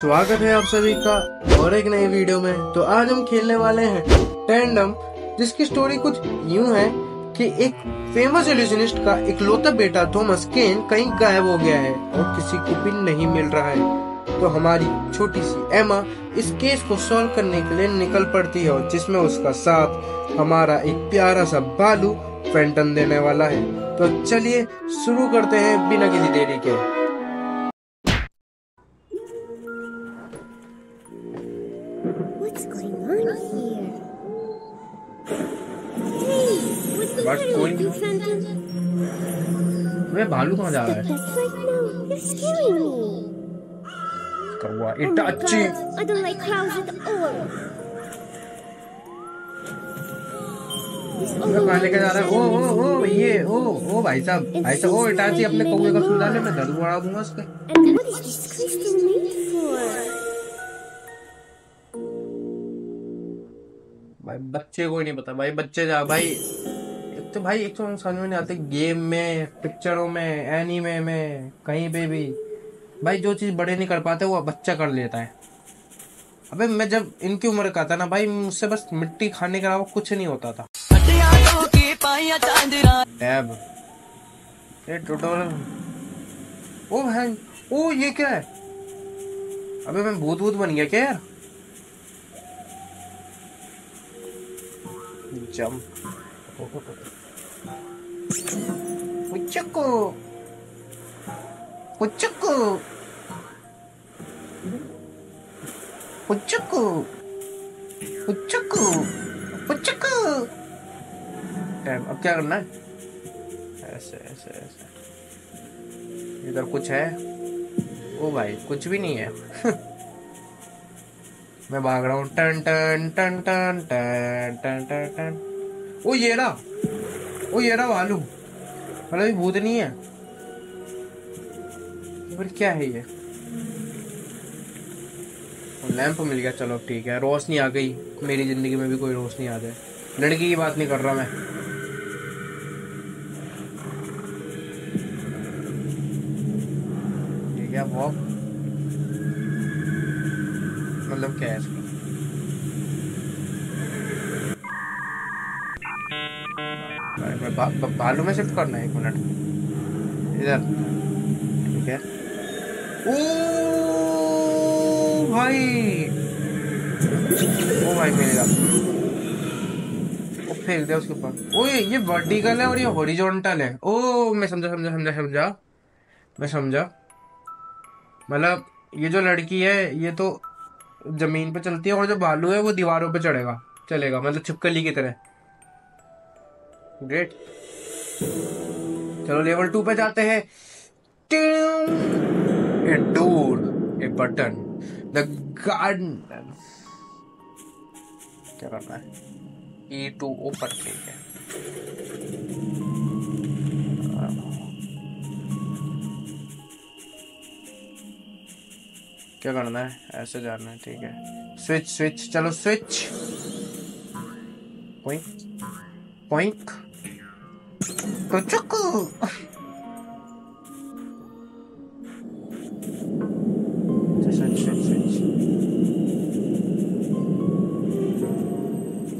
स्वागत है आप सभी का और एक नई वीडियो में। तो आज हम खेलने वाले हैं टैंडम जिसकी स्टोरी कुछ यूँ है कि एक फ़ेमस इल्यूजनिस्ट का इकलौता बेटा थॉमस केन कहीं गायब हो गया है और किसी को भी नहीं मिल रहा है। तो हमारी छोटी सी एमा इस केस को सॉल्व करने के लिए निकल पड़ती है और जिसमें उसका साथ हमारा एक प्यारा सा बालू फेंटन देने वाला है। तो चलिए शुरू करते हैं बिना किसी देरी के। व्हाट गोइंग अरे भालू कहाँ जा रहा है? कौवा इट अच्छी आई डोंट जा रहा है? ओ ओ ओ ये ओ ओ भाई साहब भाई साहब ओ इटाची अपने कौए का सुला ले मैं दर्द बढ़ा दूँगा उसके। बच्चे को ही नहीं पता। भाई बच्चे जा भाई। तो भाई, एक तो समझ में नहीं आते गेम में पिक्चरों में एनीमे में, कहीं पे भी। भाई, जो चीज़ बड़े नहीं कर पाते, वो बच्चा कर लेता है। अबे, मैं जब इनकी उम्र का था ना, भाई, मुझसे बस मिट्टी खाने के अलावा कुछ नहीं होता था। टैब ये ट्यूटोरियल ओ, भाई, ओ, ये क्या है? अबे, मैं भूत भूत बन गया क्या यार? जंप अब क्या करना है ऐसे ऐसे ऐसे इधर कुछ है ओ भाई कुछ भी नहीं है मैं भाग रहा हूँ टन टन टन टन टन टन टन टन ओ ये रहा ओ ये रहा भालू मतलब ये भूत नहीं है। पर क्या है ये? लैंप मिल गया, चलो ठीक है। रोशनी आ गई। मेरी ज़िंदगी में भी कोई रोशनी आ जाए लड़की की बात नहीं कर रहा मैं। ठीक है वॉक बा, बा, बालू में शिफ्ट करना है एक मिनट इधर। ठीक है। ओ भाई। ओ भाई मेरा ओ फेंक दिया उसके ऊपर। ओए ये वर्टिकल है और ये हॉरिजॉन्टल है। ओ मैं समझा समझा समझा समझा। मैं समझा। मतलब ये जो लड़की है ये तो ज़मीन पे चलती है और जो बालू है वो दीवारों पे चढ़ेगा। चलेगा मतलब छिपकली की तरह। ग्रेट चलो लेवल टू पे जाते हैं। Door a button the garden क्या करना है? ई टू ऊपर ठीक है। क्या करना है? ऐसे जाना है, ठीक है। स्विच स्विच चलो स्विच पॉइंट पॉइंट स्विच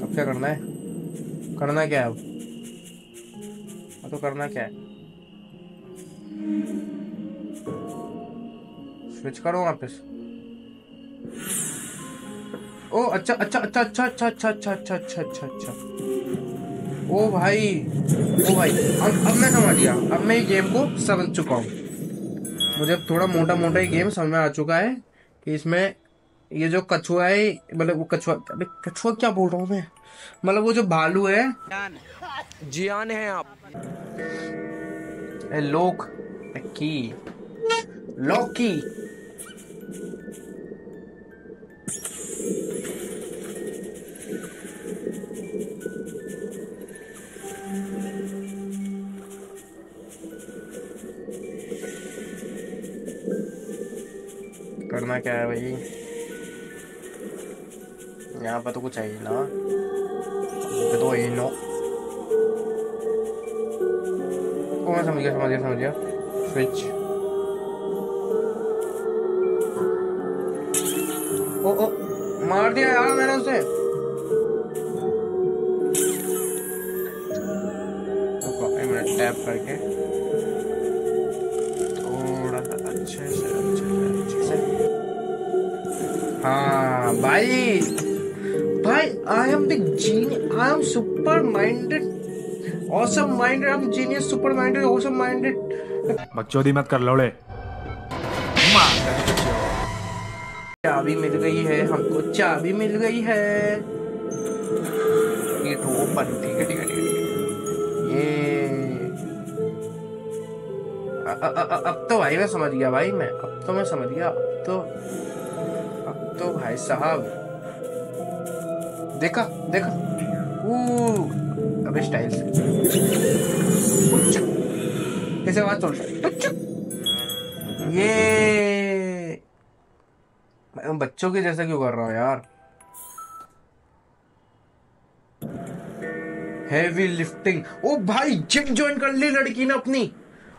अब क्या करना है? करना क्या है अब? तो करना क्या है? स्विच करो वापस। ओ अच्छा अच्छा अच्छा अच्छा अच्छा अच्छा अच्छा अच्छा अच्छा अच्छा। ओ भाई ओ भाई अब अब मैं समझ गया अब मैं ये गेम को समझ चुका हूँ। मुझे अब थोड़ा मोटा मोटा ही गेम समझ में आ चुका है कि इसमें ये जो कछुआ है मतलब वो कछुआ अबे कछुआ क्या बोल रहा हूँ मैं? मतलब वो जो भालू है। जियान है आप। ए लोक की? लौकी। करना क्या है भाई? यहाँ पर तो कुछ है ही ना। तो ही नो। मैं समझ गया समझ गया समझ गया। स्विच ओ ओ, मार दिया यार मैंने उसे। टैप करके। भाई भाई I am the genius I am super minded awesome minded i'm genius super minded awesome minded बकचोदी मत कर लोड़े। चाबी मिल गई है हमको चाबी मिल गई है। ये तो ओपन ठीक है ठीक है ठीक है। ये। अ- अ- अ- अब तो भाई मैं समझ गया भाई मैं अब तो मैं समझ गया अब तो तो भाई साहब। देखा देखा। अबे स्टाइल से। कैसे रहा है ये। बच्चों के जैसा क्यों कर रहा हूँ यार? हैवी लिफ्टिंग ओ भाई जिम ज्वाइन कर ली लड़की ने अपनी।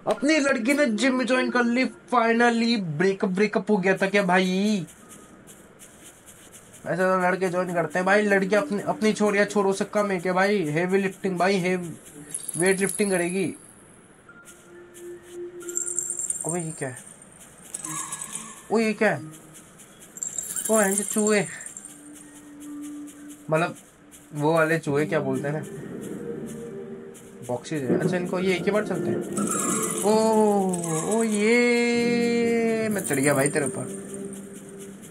अपनी लड़की ने जिम ज्वाइन कर ली। फाइनली ब्रेकअप ब्रेकअप हो गया था क्या भाई? ऐसे तो लड़के ज्वाइन करते हैं। भाई, लड़की अपनी अपनी छोरिया छोरों से कम है क्या भाई? हैवी लिफ्टिंग भाई हैवी वेट लिफ्टिंग करेगी। अबे ये क्या है? ओ ये क्या है? ओ हैं चूहे। मतलब वो वाले चूहे क्या बोलते हैं ना? बॉक्सेस है अच्छा इनको ये एक ही बार चलते हैं। ओ ओ, ये मैं चढ़ गया भाई तेरे ऊपर।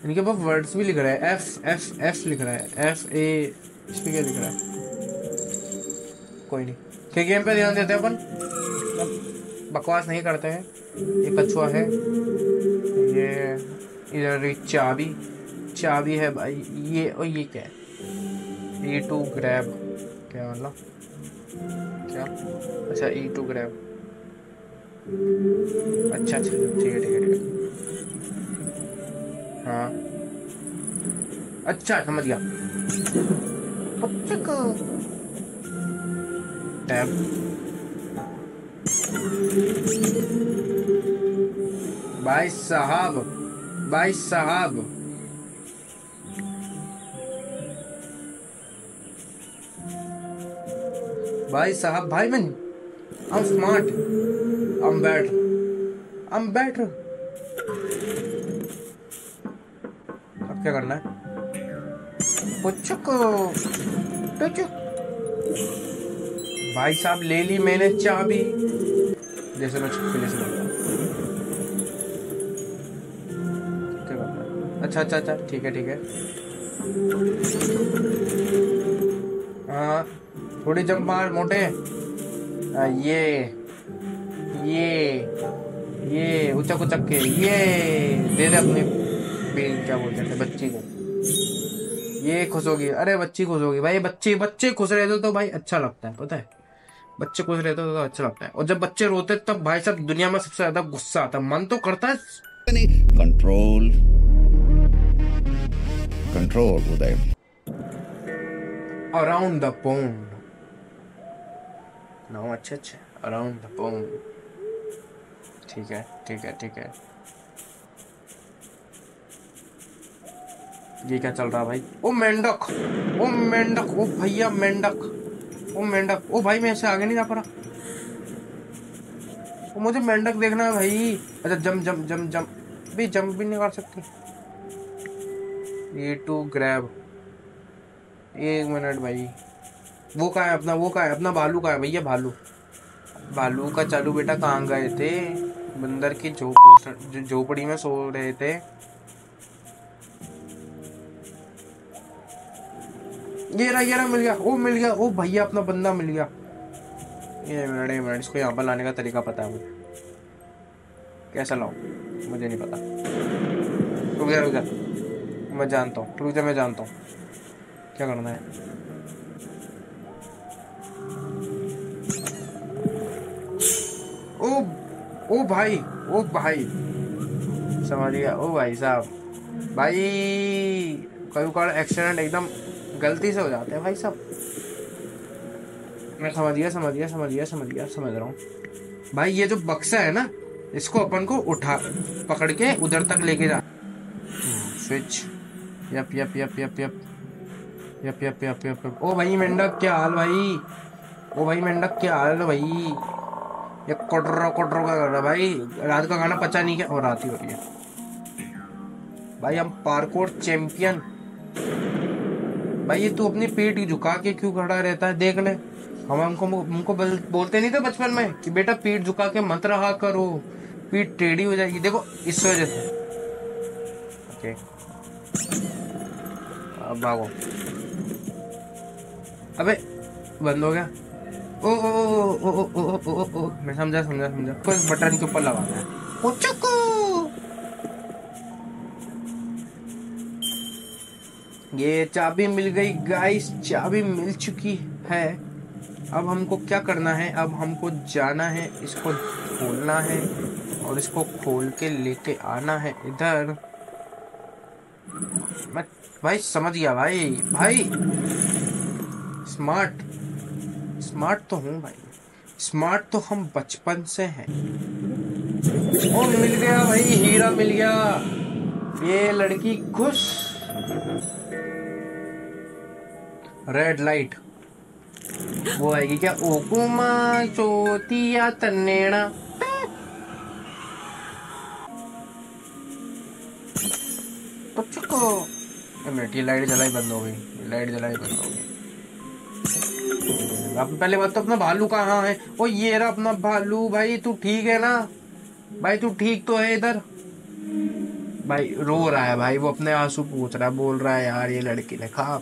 इनके पास वर्ड्स भी लिख रहा है एफ़ एफ़ एफ़ लिख रहा है एफ़ ए इस पे क्या लिख रहा है? कोई नहीं। क्या गेम पे ध्यान देते हैं अपन। बकवास नहीं करते हैं। ये कछुआ है। ये इधर चाबी। चाबी है भाई। ये और ये क्या है? ई टू ग्रैब क्या मतलब? क्या? अच्छा ई टू ग्रैब अच्छा अच्छा ठीक है ठीक है ठीक है। हाँ। अच्छा समझ गया। टैब भाई साहब भाई साहब। भाई साहब भाई मैं I'm smart. I'm better. I'm better. अब क्या करना है? भाई साहब ले ली मैंने चाबी। जैसे मैं पहले से? अच्छा अच्छा अच्छा ठीक है ठीक है। हाँ थोड़ी जंप मार मोटे। आ, ये ये ये उचक उचक के ये दे दे अपनी। बे- क्या बोलते हैं बच्ची को। ये खुश होगी अरे बच्ची खुश होगी। भाई बच्चे बच्चे खुश रहते तो भाई अच्छा लगता है पता है। बच्चे खुश रहते तो अच्छा लगता है। और जब बच्चे रोते तब भाई साहब दुनिया में सबसे ज़्यादा गुस्सा आता है। मन तो करता है। control control uday around the pound now अच्छे अच्छे अराउंड द पौंड ठीक है ठीक है ठीक है। ये क्या चल रहा भाई? ओ मेंढक ओ मेंढक, ओ भैया मेंढक, ओ मेंढक, ओ भाई मैं ऐसे आगे नहीं जा पा रहा। ओ मुझे मेंढक देखना है भाई। अच्छा जम जम जम जम। भी जंप भी नहीं कर सकती। ये टू ग्रैब एक मिनट भाई। वो कहाँ है? अपना, वो कहाँ है? अपना भालू कहाँ है भैया? भालू। भालू का चालू बेटा कहाँ गए थे? बंदर की झोपड़ी में सो रहे थे। ये रहा ये रहा मिल गया, ओ मिल गया, ओ भैया अपना बंदा मिल गया। ये मिनट एक मिनट इसको यहाँ पर लाने का तरीका पता है मुझे। कैसा लाऊं? मुझे नहीं पता। रुक जा रुक जा। मैं जानता हूँ, रुक जा, मैं जानता हूँ। क्या करना है? ओ ओ भाई ओ भाई। समझ गया, ओ भाई साहब। भाई कभी कभार एक्सीडेंट एकदम गलती से हो जाते हैं भाई सब। मैं समझ गया समझ गया समझ गया समझ गया, समझ रहा हूँ। भाई, ये जो बक्सा है ना, इसको अपन को उठा, पकड़ के उधर तक लेके जा। Switch. Yup yup yup yup yup. Yup yup yup yup yup. ओ भाई, मेंढक, क्या हाल भाई? ओ भाई, मेंढक, क्या हाल भाई? ये कोटरो कोटरो का कर रहा भाई। रात का खाना पचा नहीं क्या? और रात ही हो रही है। भाई, हम पार्कोर चैंपियन भाई ये तू अपनी पीठ झुका के क्यों खड़ा रहता है देख ले हम हमको हमको बोलते नहीं थे बचपन में कि बेटा पीठ झुका के मत रहा करो पीठ टेढ़ी हो जाएगी देखो इस वजह से ओके अब भागो अबे बंद हो गया ओ ओ ओ ओ ओ ओ ओ ओ ओ मैं समझा समझा समझा कोई बटन के ऊपर लगाना है ओ चुकू ये चाबी मिल गई। गाइस चाबी मिल चुकी है। अब हमको क्या करना है? अब हमको जाना है, इसको खोलना है और इसको खोल के लेके आना है इधर। मैं भाई, समझ गया भाई। भाई स्मार्ट स्मार्ट तो हूँ भाई। स्मार्ट तो हम बचपन से हैं। ओ मिल गया भाई? हीरा मिल गया। ये लड़की खुश। रेड लाइट वो आएगी क्या? ओकुमा चोतिया तो ये लाइट जलाई बंद हो गई। लाइट जलाई बंद हो गई। अब पहले बात तो अपना भालू कहाँ है? ओ, ये रहा अपना भालू। भाई, तू ठीक है ना? भाई, तू ठीक तो है इधर? भाई, रो रहा है भाई। वो अपने आँसू पूछ रहा है, बोल रहा है, यार, ये लड़की ने खा आ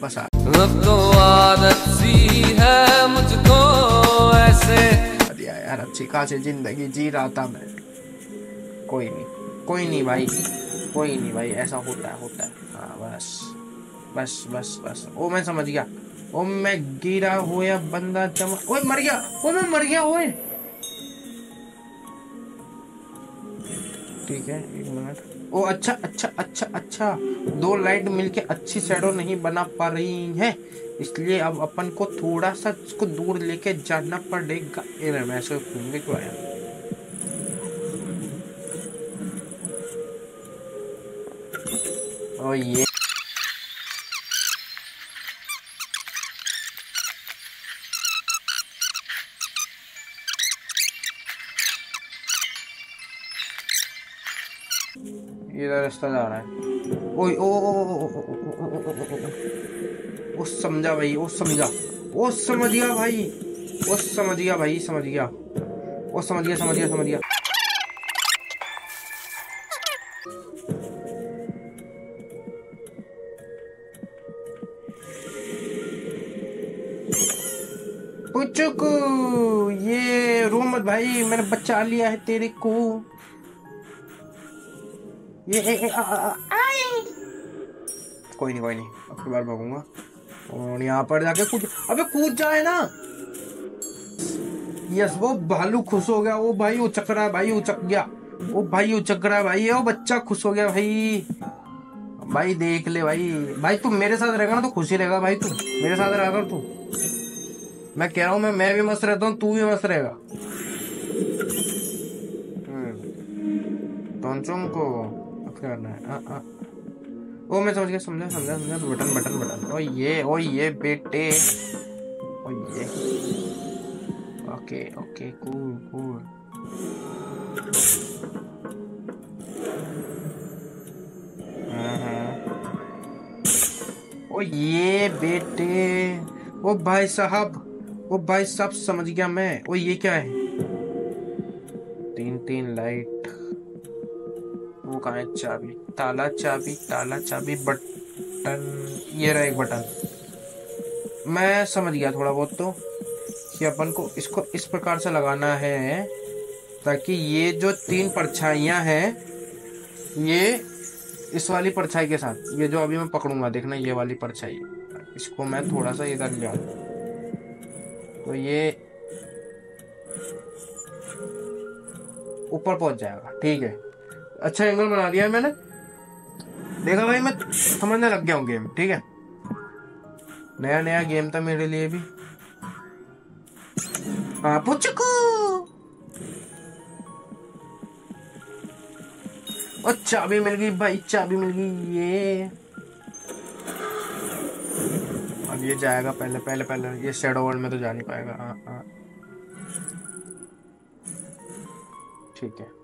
अब तो आदत सी है मुझको ऐसे। दिया यार अच्छी खासी ज़िंदगी जी रहा था मैं। कोई नहीं कोई नहीं भाई, कोई नहीं भाई, ऐसा होता है होता है। हाँ बस बस बस बस। ओ, मैं समझ गया। ओ, मैं गिरा होया बंदा चम ओए, मर गया। ओ, मैं मर गया, ओए। ठीक है, एक मिनट। ओ अच्छा अच्छा अच्छा अच्छा। दो लाइट मिलके अच्छी शेडो नहीं बना पा रही है। इसलिए अब अपन को थोड़ा सा इसको दूर लेके जाना पड़ेगा। ऐसे घूमने क्यों आया? ओ, ये रास्ता जा रहा है ओ ओ ओ समझा भाई ओ समझा ओ समझ गया भाई ओ समझ गया भाई समझ गया ओ समझ गया समझ गया समझ गया पुचुकू ये रोमत भाई मैंने बचा लिया है तेरे को ये ए, ए, आ, आ, आ, कोई नहीं कोई नहीं। अब बार भागूँगा। और यहाँ पर जाके कूद अबे कूद जाए ना। यस वो भालू खुश हो गया। वो भाई उचक रहा है भाई उचक गया। वो भाई उचक रहा है भाई। वो बच्चा खुश हो गया भाई। भाई देख ले भाई। भाई तू मेरे साथ रहेगा ना तो खुशी रहेगा भाई तू। मेरे साथ रहा कर तू। मैं कह रहा हूँ मैं मैं भी मस्त रहता हूँ तू भी मस्त रहेगा। टोंचों को। करना है। आ, आ। ओ मैं समझ गया समझा समझा समझा। Button button button. ओ ये ओ ये बेटे। ओ ये। ओके ओके कूल कूल ओ ये बेटे। ओ भाई साहब ओ भाई साहब समझ गया मैं। ओ ये क्या है? तीन तीन लाइट। वो कहाँ है चाबी, ताला चाबी ताला चाबी, बटन, ये रहा एक बटन। मैं समझ गया थोड़ा बहुत तो कि अपन को इसको इस प्रकार से लगाना है ताकि ये जो तीन परछाइयाँ हैं, ये इस वाली परछाई के साथ, ये जो अभी मैं पकड़ूँगा, देखना ये वाली परछाई। इसको मैं थोड़ा सा इधर ले तो ये ऊपर पहुँच जाएगा, ठीक है। अच्छा एंगल बना दिया है मैंने। देखा भाई, मैं समझने लग गया हूँ गेम ठीक है? नया नया गेम था मेरे लिए भी। पुचकू और चाबी मिल गई भाई, चाबी मिल गई, ये। अब ये जाएगा पहले पहले पहले। ये शेडो वर्ल्ड में तो जा नहीं पाएगा हाँ हाँ। ठीक है।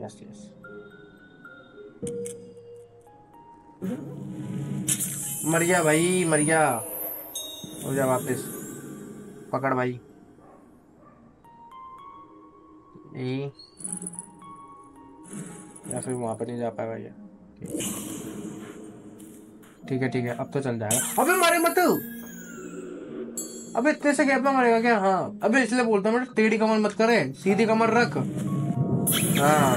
यस यस मरिया भाई, मरिया। हो जा वापस। पकड़ भाई। या फिर वहाँ पर नहीं जा पाएगा ये ठीक है ठीक है। अब तो चल जाएगा। अबे मारे मत। अबे इतने से गैप में मरेगा क्या? हाँ। अबे इसलिए बोलता हूँ टेढ़ी कमर मत करे, सीधी कमर रख। हाँ।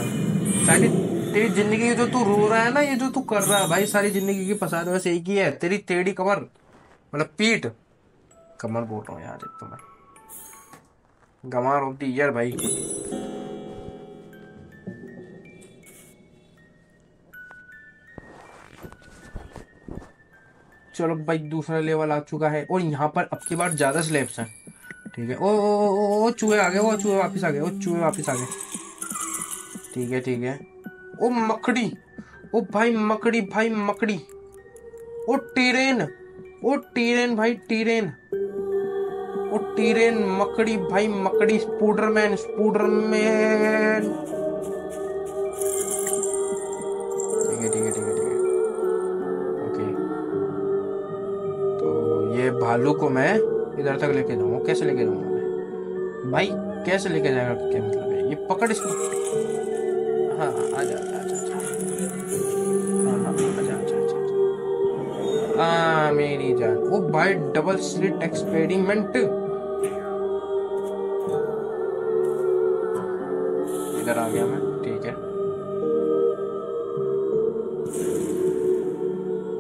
तेरी ज़िंदगी जो तू रो रहा है ना, ये जो तू कर रहा है भाई, सारी ज़िंदगी की फसाद बस एक ही है। तेरी टेढ़ी कमर मतलब पीठ। कमर बोल रहा हूँ यार, एक तो मैं। गंवा होती यार भाई। चलो भाई दूसरा लेवल आ चुका है और यहाँ पर अब की बार ज़्यादा स्लेब्स हैं। ठीक है ओ ओ ओ, ओ, चूहे आ गए वो चूहे वापस आ गए वो चूहे वापस आ गए। ठीक है ठीक है। ओ मकड़ी ओ भाई मकड़ी भाई मकड़ी। ओ टीरेन ओ टीरेन भाई टीरेन। ओ टीरेन मकड़ी भाई मकड़ी स्पूडरमैन स्पूडरमैन। भालू को मैं इधर तक लेके जाऊँगा। कैसे लेके जाऊँगा मैं? भाई, कैसे लेके जाएगा? क्या मतलब है? ये पकड़ इसको। हाँ आजा आजा आ मेरी जान। ओ भाई डबल स्लिट एक्सपेरिमेंट। इधर आ गया मैं, ठीक है।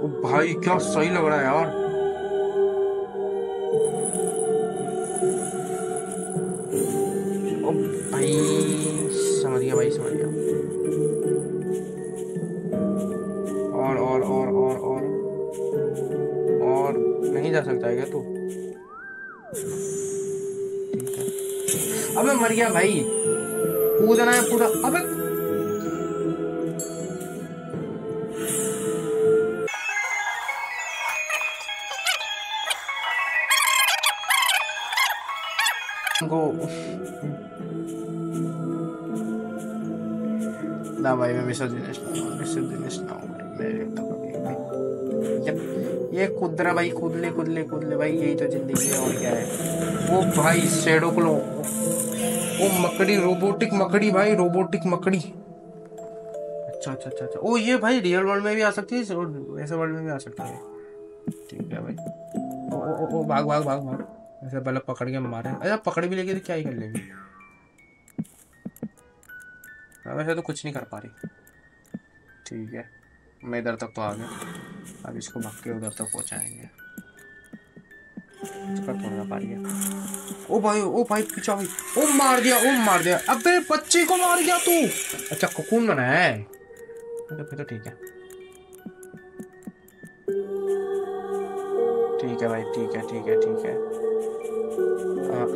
ओ भाई, क्या सही लग रहा है यार। भाई, समझ गया भाई, समझ गया। और और और और और और नहीं जा सकता है क्या तू? अबे मर गया भाई। कूदना है पूरा। अबे को ना भाई मैं मिस्टर दिनेश ना मिस्टर दिनेश ना हूँ मैं भी ये कूद रहा भाई कूद ले कूद ले कूद ले भाई यही तो ज़िंदगी है और क्या है? वो भाई शेडो क्लो वो मकड़ी रोबोटिक मकड़ी भाई रोबोटिक मकड़ी। अच्छा अच्छा अच्छा अच्छा। ओ ये भाई रियल वर्ल्ड में भी आ सकती है वैसे वर्ल्ड में भी आ सकती है। ठीक है भाई। ओ ओ, ओ भाग भाग भाग भाग। ऐसे पहले पकड़ के मारे। अच्छा पकड़ भी लेगी तो क्या ही कर लेगी? हाँ, वैसे तो कुछ नहीं कर पा रही। ठीक है। मैं इधर तक तो आ गया। अब इसको भाग के उधर तक पहुंचाएँगे। ओ भाई ओ भाई पीछा भाई ओ मार दिया ओ मार दिया। अबे बच्चे को मार तू। अच्छा है। तो फिर तो ठीक है। ठीक है भाई ठीक है ठीक है ठीक है। ठीक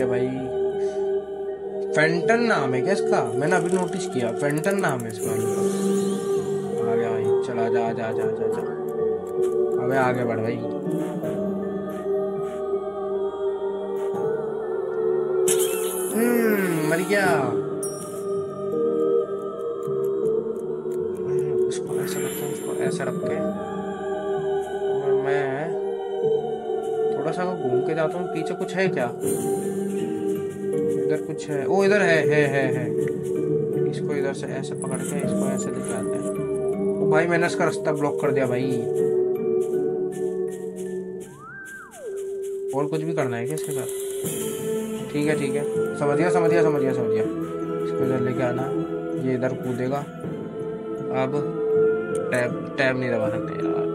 है भाई? फेंटन नाम है क्या इसका? मैंने अभी नोटिस किया। फेंटन नाम है इसका। आ गया भाई, चला जा जा जा जा जा। अबे आगे बढ़ भाई। मर इसको ऐसे रखता हूँ इसको ऐसे रख के और मैं थोड़ा सा घूम के जाता हूँ, पीछे कुछ है क्या? इधर कुछ है। ओ, इधर है है है है। इसको इधर से ऐसे पकड़ के इसको ऐसे लेके आते हैं। ओ भाई, मैंने इसका रास्ता ब्लॉक कर दिया भाई। और कुछ भी करना है क्या इसके साथ? ठीक है ठीक है। समझ गया समझ गया समझ गया समझ गया। इसको इधर लेके आना। ये इधर कूदेगा। अब टैब टैब नहीं दबा सकते यार।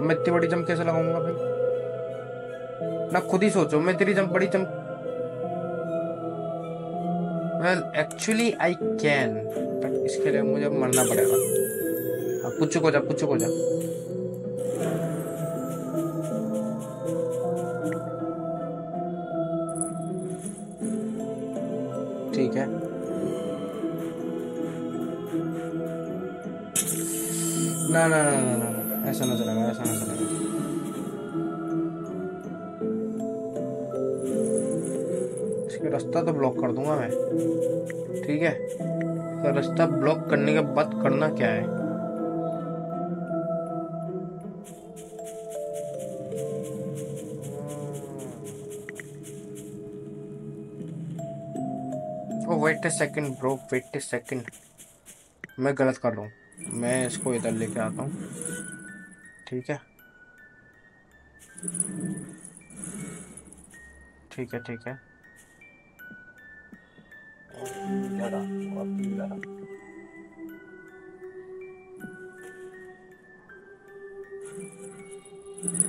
मैं इतनी बड़ी जंप कैसे लगाऊँगा भाई? ना, खुद ही सोचो। मैं तेरी जम बड़ी चम वेल एक्चुअली आई कैन इसके लिए मुझे मरना पड़ेगा। हाँ पुच्चू को जा पुच्चू को जा। ठीक है। ना ना ना ना ना ऐसा ना चलेगा, ऐसा ना चलेगा। इसके रास्ता तो ब्लॉक कर दूँगा मैं। ठीक है। तो रास्ता ब्लॉक करने के बाद करना क्या है? ओ wait a second bro wait a second मैं गलत कर रहा हूँ। मैं इसको इधर लेके आता हूँ। ठीक है? ठीक है ठीक है।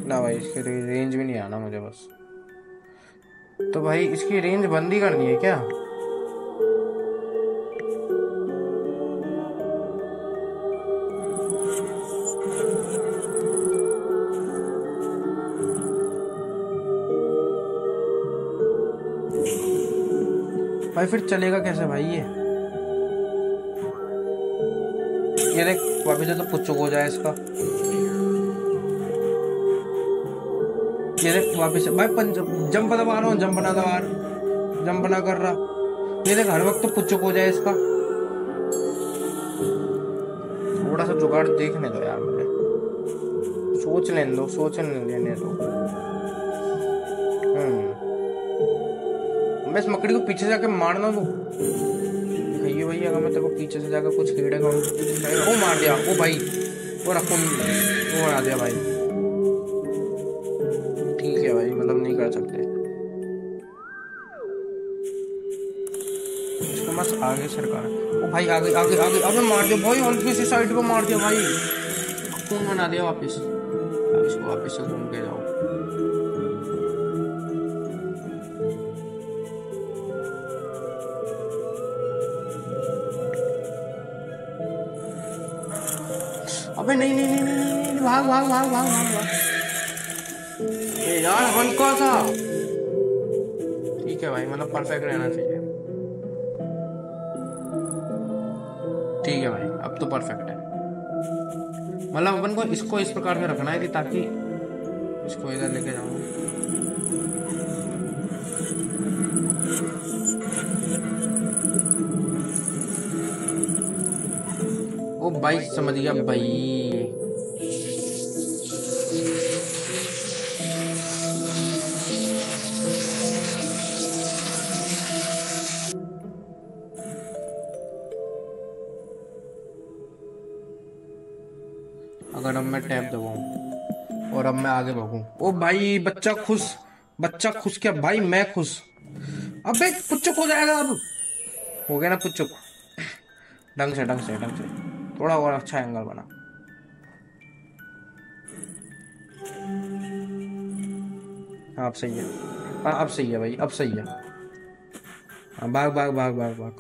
ना भाई, इसकी रेंज भी नहीं आना मुझे बस। तो भाई, इसकी रेंज बंद ही करनी है क्या? भाई, फिर चलेगा कैसे भाई ये? ये देख वापिस तो पुच्चुक हो जाए इसका। ये देख वापिस भाई जंप दबा रहा हूँ, जंप ना दबा रहा जंप ना कर रहा। ये देख, हर वक्त तो पुच्चुक हो जाए इसका। थोड़ा सा जुगाड़ देखने दो यार मुझे। सोच लेने दो सोचने लेने दो। मैं इस मकड़ी को पीछे जाके मारना दो? भैया भैया, अगर मैं तेरे को पीछे से जाकर कुछ कीड़े का ओ, मार दिया, ओ भाई, वो रखो वो मार दिया भाई। ठीक है भाई मतलब नहीं कर सकते। इसको बस आगे सरकार। ओ भाई, आगे आगे आगे, अबे मार दिया भाई हल्की सी साइड पे मार दिया भाई। खून बना दिया वापस? इसको वापस से घूम के जाओ। अबे नहीं नहीं नहीं नहीं नहीं, भाग भाग भाग भाग भाग भाग ए यार हल्का सा ठीक है भाई मतलब परफेक्ट रहना चाहिए ठीक है भाई अब तो परफेक्ट है। मतलब अपन को इसको इस प्रकार से रखना है कि ताकि इसको इधर लेके जाऊँ। भाई समझ गया भाई। अगर अब मैं टैप दबाऊं और अब मैं आगे भागूं ओ भाई, बच्चा खुश बच्चा खुश क्या? भाई, मैं खुश। अबे पुच्चुक हो जाएगा अब। हो गया ना पुच्चुक ढंग से ढंग से ढंग से। थोड़ा और अच्छा एंगल बना। हाँ अब सही है। हाँ अब सही है भाई, अब सही है। हाँ भाग भाग भाग भाग भाग।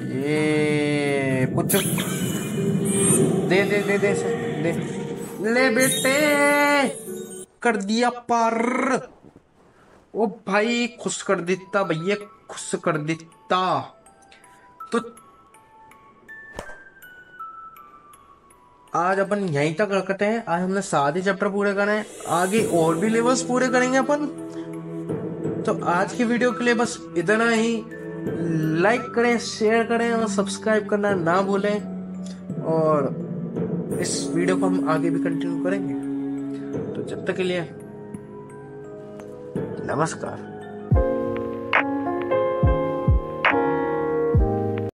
ये पुच्चुक दे दे दे दे दे। ले बेटे, कर दिया पार। ओ भाई, खुश कर देता, भैया, खुश कर देता। तो आज अपन यहीं तक रखते हैं। आज हमने ही चैप्टर पूरे करे हैं। आगे और भी लेवल्स पूरे करेंगे अपन। तो आज की वीडियो के लिए बस इतना ही। लाइक करें शेयर करें और सब्सक्राइब करना ना भूलें। और इस वीडियो को हम आगे भी कंटिन्यू करेंगे। तो जब तक के लिए, नमस्कार।